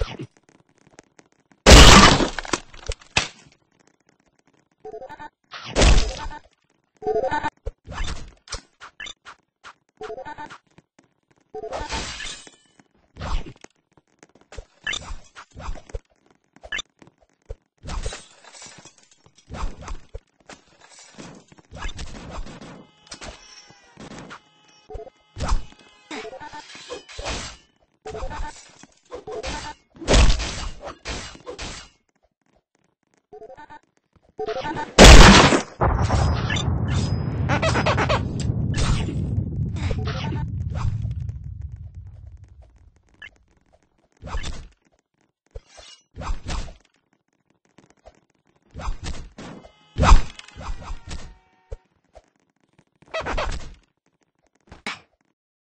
you Thank you.